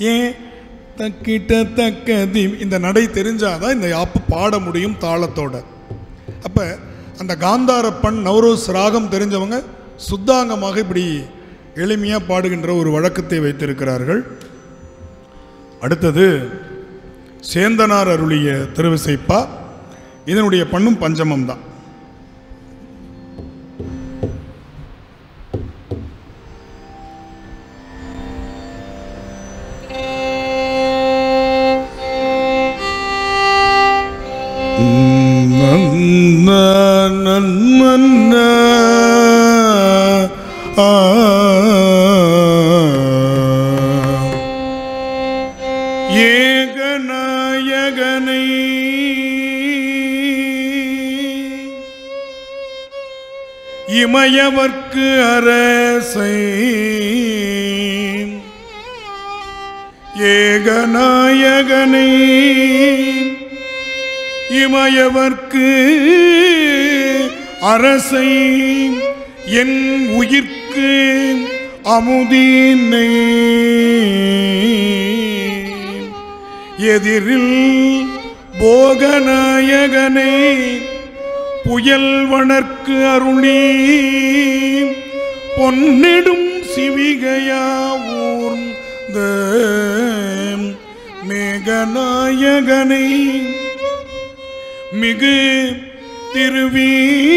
ஏன்? தக்கிட்ட தக்கதி இந்த நடை தெரிஞ்சாதான் இந்த யாப்பு பாட முடியும் தாளத்தோட. அப்போ அந்த காந்தார பண் நவரோஸ் ராகம் தெரிஞ்சவங்க சுத்தாங்கமாக இப்படி எளிமையாக பாடுகின்ற ஒரு வழக்கத்தை வைத்திருக்கிறார்கள். அடுத்தது சேந்தனார் அருளிய திருவிசைப்பா. இதனுடைய பண்ணும் பஞ்சமம் தான் ஏகநாயகனை இமயவர்க்கு அரசை ஏகநாயகனை இமயவர்க்கு அரசை என் உயிர்க்கு அமுதீனை. எதிரில் போகநாயகனை புயல் வணர்க்கு அருளி பொன்னிடும் சிவிகையா ஊர்ந்த மேகநாயகனை. மிகு திருவீழி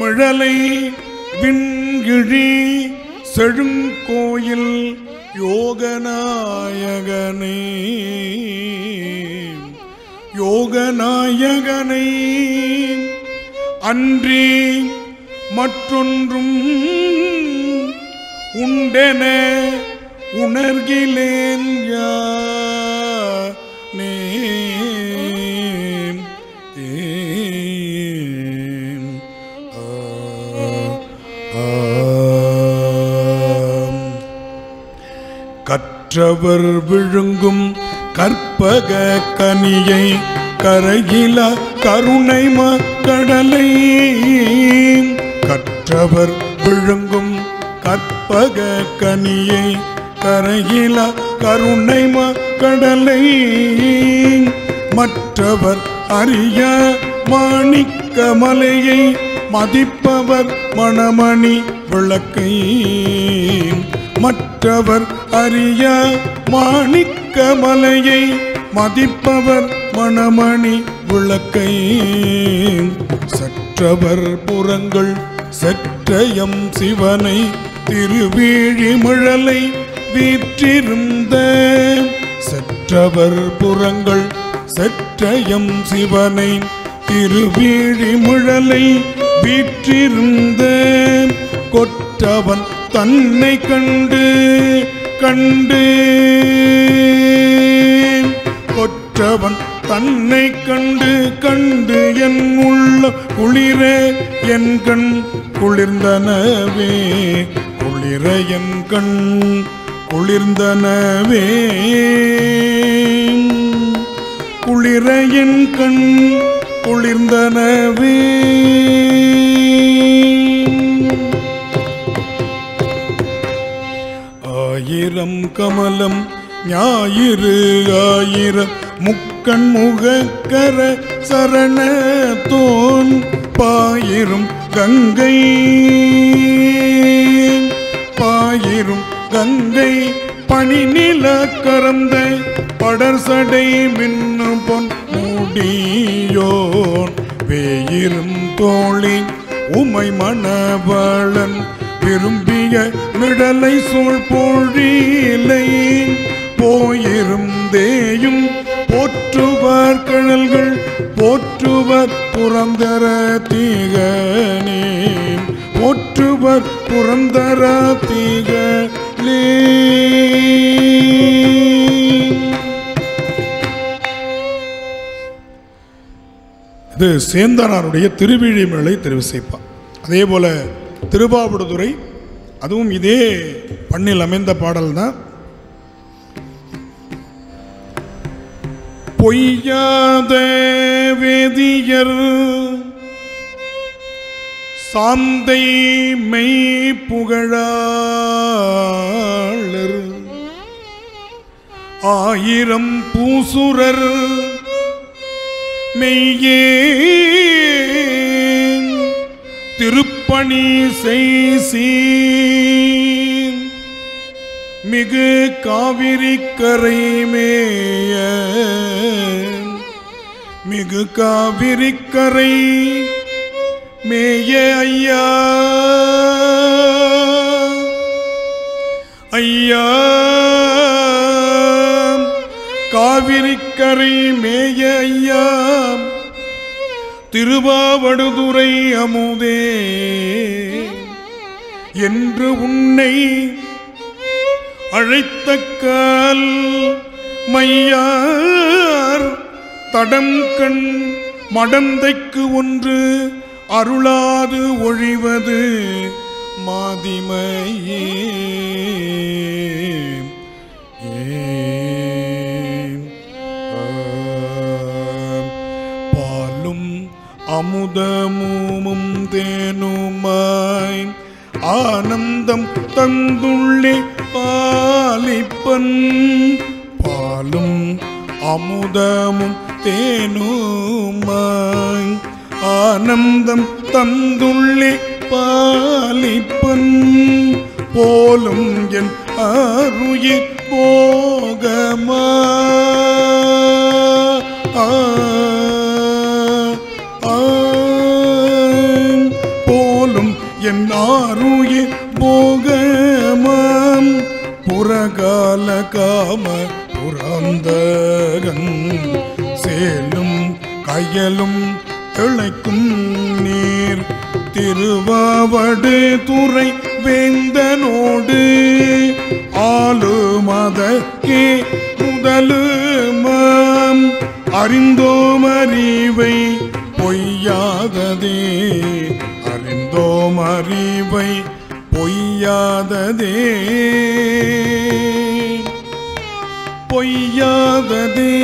மிழலை விண்கிழி செழுங்கோயில் யோகநாயகனை. யோகநாயகனை அன்றி மற்றொன்றும் உண்டென உணர்கிலேன் யானே கற்றவர் விழுங்கும் கற்பக கனியை கரையில கருணை மக்கடலை கற்றவர் விழுங்கும் கற்பக கனியை கரையில கருணை மக்கடலை மற்றவர் அறிய மாணிக்க மலையை மதிப்பவர் மணமணி விளக்கை. மற்றவர் அறிய மாணிக்க மலையை மதிப்பவர் மணமணி விளக்கை சற்றவர் புறங்கள் சற்றயம் சிவனை திருவீழிமிழலை வீற்றிருந்த. சற்றவர் புறங்கள் சற்றயம் சிவனை திருவீழிமிழலை வீற்றிருந்த. கொற்றவன் தன்னை கண்டு கண்டு கொற்றவன் தன்னை கண்டு கண்டு என் உள்ள குளிர என் கண் குளிர்ந்தனவே. குளிர என் கண் குளிர்ந்தனவே. குளிர என் கண் குளிர்ந்தனவே. ஆயிரம் கமலம் ஞாயிறு ஆயிரம் முக்கண் முகக்கர சரண தோன் பாயிரும் கங்கை. பாயிரும் கங்கை பனிநில கரந்த படர்சடை மின்னும் பொன் மூடியோன். வேயிரும் தோழி உமை மணவாளன் விரும்பிய விடலை சூழ் பொழிலை. போயிருந்தேயும் போற்றுவார் கழல்கள் போற்றுவர் புறந்தர தீகனே. போற்றுவர் புறந்தர தீகலே இது சேந்தனாருடைய திருவிழிமலை திருவிசைப்பா அதே போல திருவாவடுதுறை அதுவும் இதே பண்ணில் அமைந்த பாடல் தான் பொய்யாத வேதியர் சாந்தை மெய் புகழாளர் ஆயிரம் பூசுரர் மெய்யே பணி செய்சீர் மிகு காவிரி கரை மேய. மிகு காவிரி கரை மேய ஐயா. ஐயா. காவிரிக்கரை மேய ஐயா. திருவாவடுதுறை அமுதே. என்று உன்னை அழைத்த கால் மையார் தடம் கண் மடந்தைக்கு ஒன்று அருளாது ஒழிவது மாதிமையே. அமுதமும் தேனுமாய் ஆனந்தம் தந்துள்ளே பாலிப்பன். பாலும் அமுதமும் தேனுமாய் ஆனந்தம் தந்துள்ளே பாலிப்பன். போலும் என் அருயிர் போகமா? ஆ, ஆருயிர் போகமாம். புறகால காம புறந்தகன் சேலும் கயலும் திளைக்கும் நீர். திருவாவடு துறை வேந்தனோடு ஆளுமதக்கே முதலுமாம். அறிந்தோம் அறிவை பொய்யாததே. பொய்யாதோம் அறிவை பொய்யாததே. பொய்யாததே.